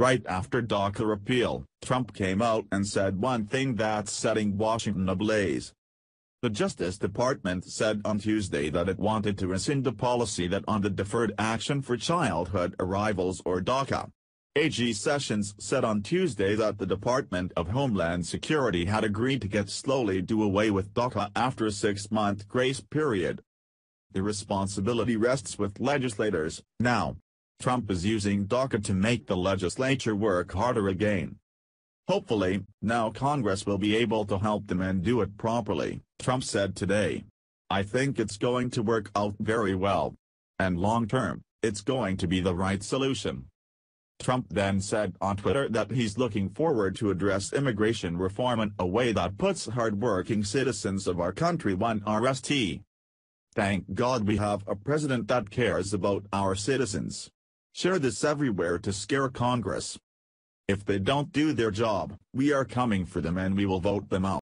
Right after DACA repeal, Trump came out and said one thing that's setting Washington ablaze. The Justice Department said on Tuesday that it wanted to rescind a policy that on the Deferred Action for Childhood Arrivals or DACA. AG Sessions said on Tuesday that the Department of Homeland Security had agreed to get slowly do away with DACA after a six-month grace period. The responsibility rests with legislators, now. Trump is using DACA to make the legislature work harder again. Hopefully, now Congress will be able to help them and do it properly, Trump said today. I think it's going to work out very well. And long term, it's going to be the right solution. Trump then said on Twitter that he's looking forward to address immigration reform in a way that puts hard-working citizens of our country one RST. Thank God we have a president that cares about our citizens. Share this everywhere to scare Congress. If they don't do their job, we are coming for them and we will vote them out.